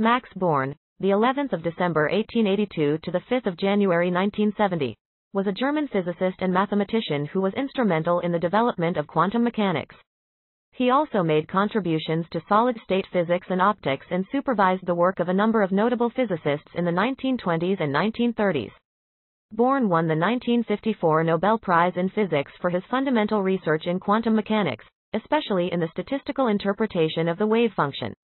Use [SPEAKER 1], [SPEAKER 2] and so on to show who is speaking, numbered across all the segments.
[SPEAKER 1] Max Born, the 11th of December 1882 to the 5th of January 1970, was a German physicist and mathematician who was instrumental in the development of quantum mechanics. He also made contributions to solid-state physics and optics and supervised the work of a number of notable physicists in the 1920s and 1930s. Born won the 1954 Nobel Prize in Physics for his fundamental research in quantum mechanics, especially in the statistical interpretation of the wave function.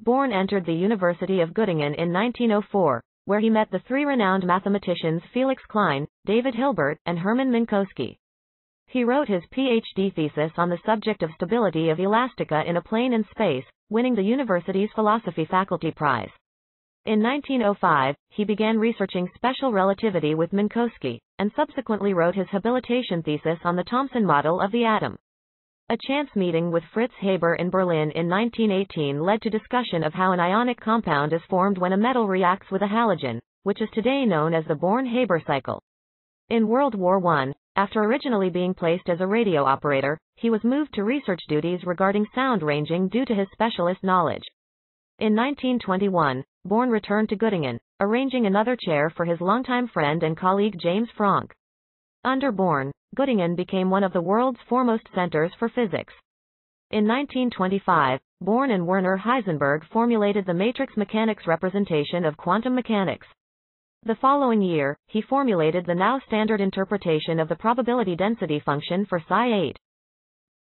[SPEAKER 1] Born entered the University of Göttingen in 1904, where he met the three renowned mathematicians Felix Klein, David Hilbert, and Hermann Minkowski. He wrote his PhD thesis on the subject of stability of elastica in a plane in space, winning the university's philosophy faculty prize. In 1905, he began researching special relativity with Minkowski, and subsequently wrote his habilitation thesis on the Thomson model of the atom. A chance meeting with Fritz Haber in Berlin in 1918 led to discussion of how an ionic compound is formed when a metal reacts with a halogen, which is today known as the Born-Haber cycle. In World War I, after originally being placed as a radio operator, he was moved to research duties regarding sound ranging due to his specialist knowledge. In 1921, Born returned to Göttingen, arranging another chair for his longtime friend and colleague James Franck. Under Born, Göttingen became one of the world's foremost centers for physics. In 1925, Born and Werner Heisenberg formulated the matrix mechanics representation of quantum mechanics. The following year, he formulated the now standard interpretation of the probability density function for psi 8.